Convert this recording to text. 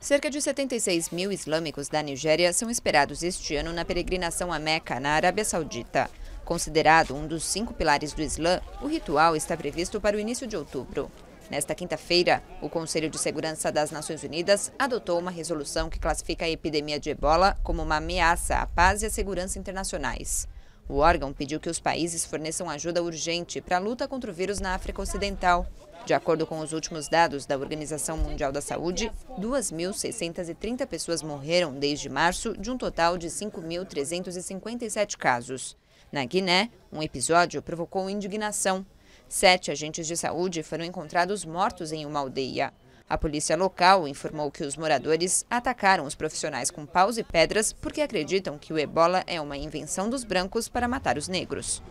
Cerca de 76 mil islâmicos da Nigéria são esperados este ano na peregrinação a Meca, na Arábia Saudita. Considerado um dos cinco pilares do Islã, o ritual está previsto para o início de outubro. Nesta quinta-feira, o Conselho de Segurança das Nações Unidas adotou uma resolução que classifica a epidemia de ebola como uma ameaça à paz e à segurança internacionais. O órgão pediu que os países forneçam ajuda urgente para a luta contra o vírus na África Ocidental. De acordo com os últimos dados da Organização Mundial da Saúde, 2.630 pessoas morreram desde março, de um total de 5.357 casos. Na Guiné, um episódio provocou indignação. Sete agentes de saúde foram encontrados mortos em uma aldeia. A polícia local informou que os moradores atacaram os profissionais com paus e pedras porque acreditam que o ebola é uma invenção dos brancos para matar os negros.